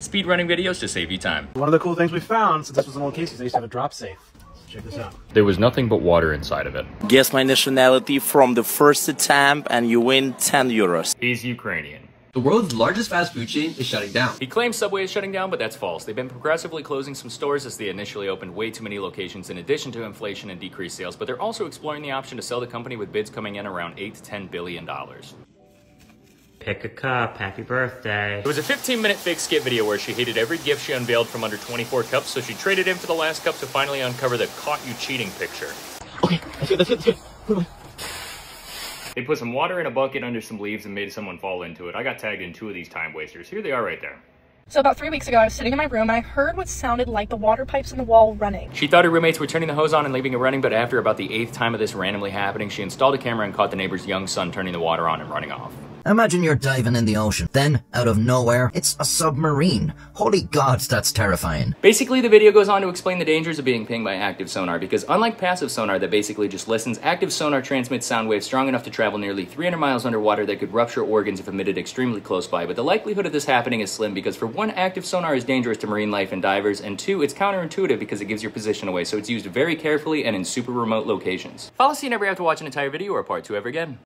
Speedrunning videos to save you time. One of the cool things we found, since this was an old case, is they used to have a drop safe. Check this out. There was nothing but water inside of it. Guess my nationality from the first attempt and you win 10 euros. He's Ukrainian. The world's largest fast food chain is shutting down. He claims Subway is shutting down, but that's false. They've been progressively closing some stores as they initially opened way too many locations in addition to inflation and decreased sales, but they're also exploring the option to sell the company with bids coming in around 8 to 10 billion dollars. Pick a cup. Happy birthday. It was a 15 minute fake skit video where she hated every gift she unveiled from under 24 cups, so she traded in for the last cup to finally uncover the caught you cheating picture. Okay, that's good, that's good, that's good. Put it. They put some water in a bucket under some leaves and made someone fall into it. I got tagged in two of these time wasters. Here they are right there. So about three weeks ago, I was sitting in my room and I heard what sounded like the water pipes in the wall running. She thought her roommates were turning the hose on and leaving it running, but after about the eighth time of this randomly happening, she installed a camera and caught the neighbor's young son turning the water on and running off. Imagine you're diving in the ocean. Then, out of nowhere, it's a submarine. Holy gods, that's terrifying. Basically, the video goes on to explain the dangers of being pinged by active sonar because unlike passive sonar that basically just listens, active sonar transmits sound waves strong enough to travel nearly 300 miles underwater that could rupture organs if emitted extremely close by. But the likelihood of this happening is slim because for one, active sonar is dangerous to marine life and divers, and two, it's counterintuitive because it gives your position away, so it's used very carefully and in super remote locations. Follow you never have to watch an entire video or part two ever again.